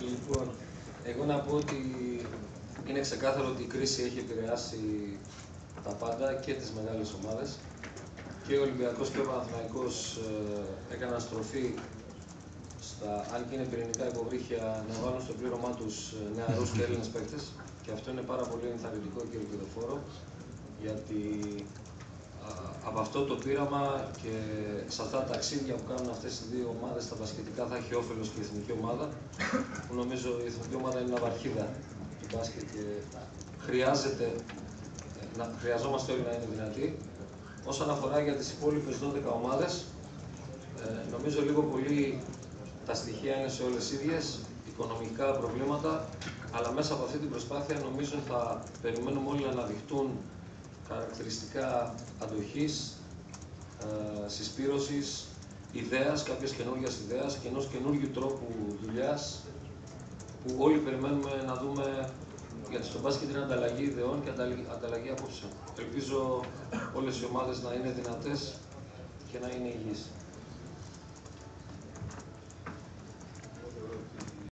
λοιπόν, εγώ να πω ότι είναι ξεκάθαρο ότι η κρίση έχει επηρεάσει τα πάντα και τις μεγάλες ομάδες. Και ο Ολυμπιακός και ο Παναθηναϊκός ε, έκαναν στροφή στα, αν και είναι πυρηνικά υποβρύχια, να βάλουν στο πλήρωμά τους ε, νεαρούς και Έλληνες παίκτες. Και αυτό είναι πάρα πολύ ενθαρρυντικό και ελπιδοφόρο, γιατί από αυτό το πείραμα και σε αυτά τα ταξίδια που κάνουν αυτές οι δύο ομάδες τα μπασκετικά θα έχει όφελος και η εθνική ομάδα που νομίζω η εθνική ομάδα είναι ναυαρχίδα του μπάσκετ και χρειάζεται, να, χρειαζόμαστε όλοι να είναι δυνατοί. Όσον αφορά για τις υπόλοιπες 12 ομάδες, ε, νομίζω λίγο πολύ τα στοιχεία είναι σε όλες ίδιες, οικονομικά προβλήματα, αλλά μέσα από αυτή την προσπάθεια νομίζω θα περιμένουμε όλοι να αναδειχτούν χαρακτηριστικά αντοχής, ε, συσπήρωσης, ιδέας, κάποιες καινούργιας ιδέας και ενός καινούργιου τρόπου δουλειάς που όλοι περιμένουμε να δούμε γιατί στο μπάσκετ είναι ανταλλαγή ιδεών και ανταλλαγή απόψεων. Ελπίζω όλες οι ομάδες να είναι δυνατές και να είναι υγιείς.